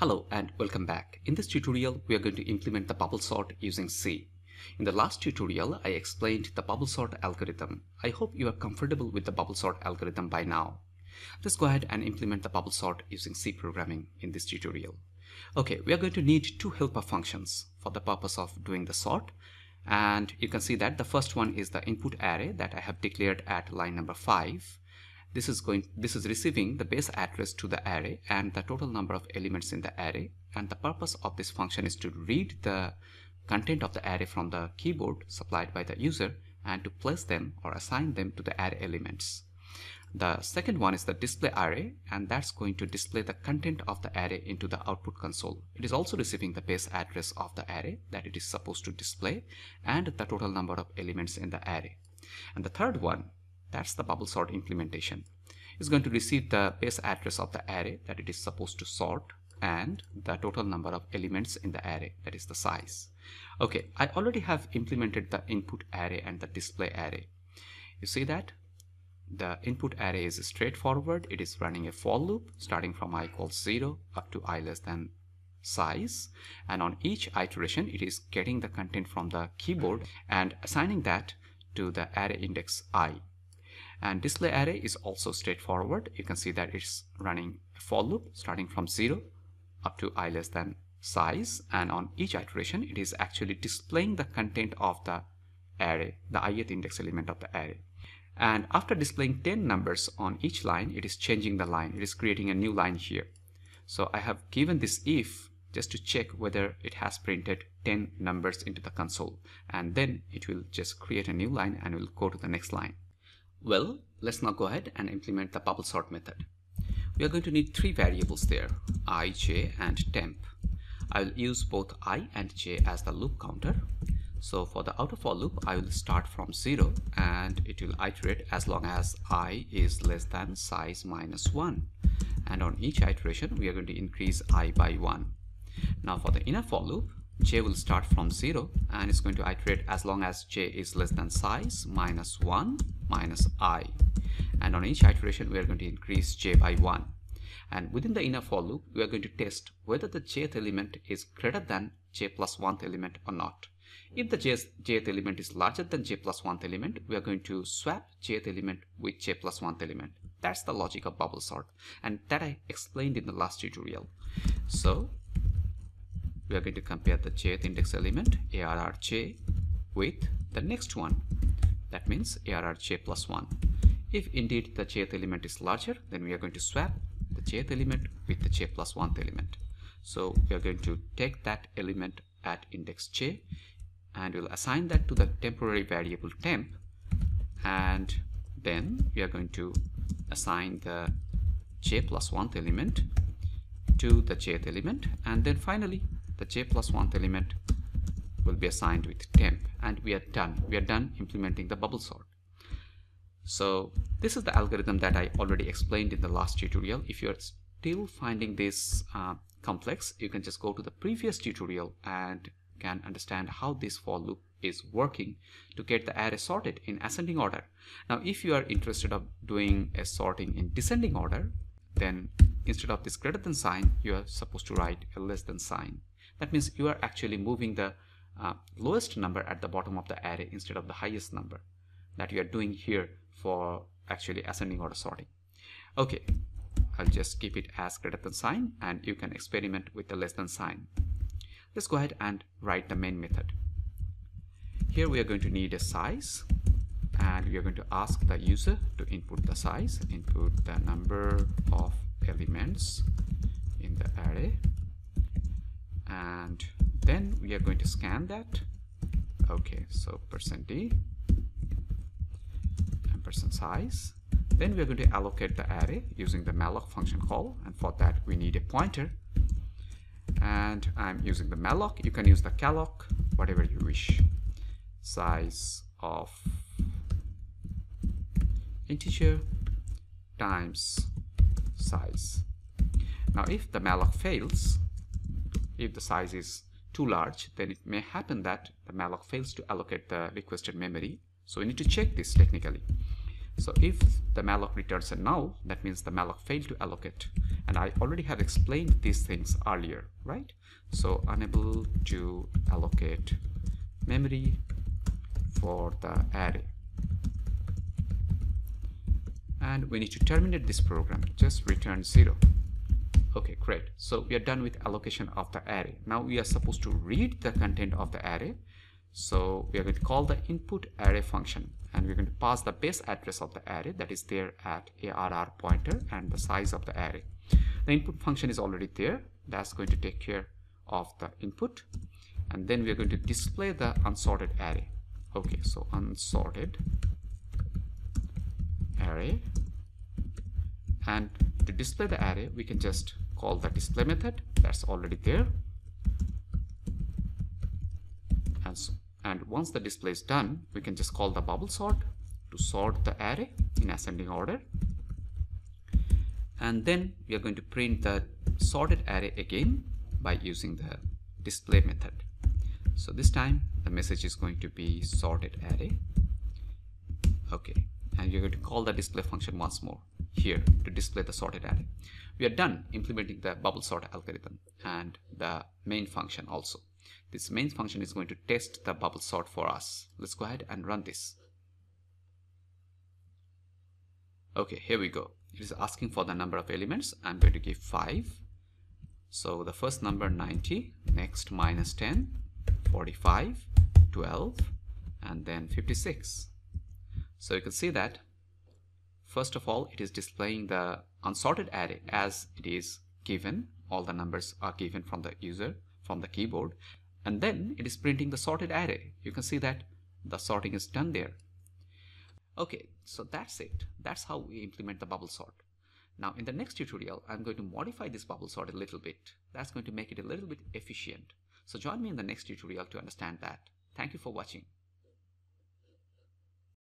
Hello and welcome back. In this tutorial, we are going to implement the bubble sort using C. In the last tutorial, I explained the bubble sort algorithm. I hope you are comfortable with the bubble sort algorithm by now. Let's go ahead and implement the bubble sort using C programming in this tutorial. Okay, we are going to need two helper functions for the purpose of doing the sort. And you can see that the first one is the input array that I have declared at line number 5 this is going this is receiving the base address to the array and the total number of elements in the array and the purpose of this function is to read the content of the array from the keyboard supplied by the user and to place them or assign them to the array elements the second one is the display array and that's going to display the content of the array into the output console. It is also receiving the base address of the array that it is supposed to display and the total number of elements in the array. And the third one that's the bubble sort implementation. It's going to receive the base address of the array that it is supposed to sort and the total number of elements in the array that is the size. Okay I already have implemented the input array and the display array. You see that? The input array is straightforward. It is running a for loop starting from i equals 0 up to i less than size. And on each iteration it is getting the content from the keyboard and assigning that to the array index i and display array is also straightforward. You can see that it's running a for loop starting from 0 up to i less than size. And on each iteration it is actually displaying the content of the array the ith index element of the array. And after displaying 10 numbers on each line it is changing the line. It is creating a new line here. So I have given this if just to check whether it has printed 10 numbers into the console. And then it will just create a new line and will go to the next line well, let's now go ahead and implement the bubble sort method. We are going to need three variables there, i, j, and temp. I will use both i and j as the loop counter. So for the outer for loop, I will start from 0 and it will iterate as long as i is less than size minus 1. And on each iteration, we are going to increase i by 1. Now for the inner for loop, j will start from 0 and it's going to iterate as long as j is less than size minus 1 minus i. And on each iteration we are going to increase j by 1 and within the inner for loop we are going to test whether the jth element is greater than j plus 1th element or not. If the jth, element is larger than j plus 1th element we are going to swap jth element with j plus 1th element. That's the logic of bubble sort and that I explained in the last tutorial. So we are going to compare the jth index element arrj with the next one that means ARRJ plus 1. If indeed the jth element is larger, then we are going to swap the jth element with the j plus 1th element. So we are going to take that element at index j and we'll assign that to the temporary variable temp and then we are going to assign the j plus 1th element to the jth element and then finally the j plus 1th element will be assigned with temp and we are done. We are done implementing the bubble sort. So this is the algorithm that I already explained in the last tutorial. If you're still finding this uh, complex you can just go to the previous tutorial and can understand how this for loop is working to get the array sorted in ascending order. Now if you are interested of doing a sorting in descending order then instead of this greater than sign you are supposed to write a less than sign that means you are actually moving the uh, lowest number at the bottom of the array instead of the highest number that you are doing here for actually ascending order sorting. Okay, I'll just keep it as greater than sign and you can experiment with the less than sign. Let's go ahead and write the main method. Here we are going to need a size and we are going to ask the user to input the size, input the number of elements in the array and then we are going to scan that. Okay so percent d and percent size. Then we are going to allocate the array using the malloc function call and for that we need a pointer. And I'm using the malloc. You can use the calloc whatever you wish. Size of integer times size. Now if the malloc fails if the size is too large, then it may happen that the malloc fails to allocate the requested memory. So we need to check this technically. So if the malloc returns a null, that means the malloc failed to allocate. And I already have explained these things earlier, right? So unable to allocate memory for the array. And we need to terminate this program, just return zero. Okay, great. So we are done with allocation of the array. Now we are supposed to read the content of the array. So we are going to call the input array function and we're going to pass the base address of the array that is there at arr pointer and the size of the array. The input function is already there. That's going to take care of the input and then we are going to display the unsorted array. Okay, so unsorted array and to display the array we can just call the display method that's already there. And so, and once the display is done we can just call the bubble sort to sort the array in ascending order. And then we are going to print the sorted array again by using the display method. So this time the message is going to be sorted array. Okay and you're going to call the display function once more here to display the sorted array. We are done implementing the bubble sort algorithm and the main function also. This main function is going to test the bubble sort for us. Let's go ahead and run this. Okay, here we go. It is asking for the number of elements. I'm going to give 5. So the first number 90, next minus 10, 45, 12, and then 56. So you can see that first of all it is displaying the unsorted array as it is given. All the numbers are given from the user from the keyboard. And then it is printing the sorted array. You can see that the sorting is done there. Okay so that's it. That's how we implement the bubble sort. Now in the next tutorial I'm going to modify this bubble sort a little bit. That's going to make it a little bit efficient. So join me in the next tutorial to understand that. Thank you for watching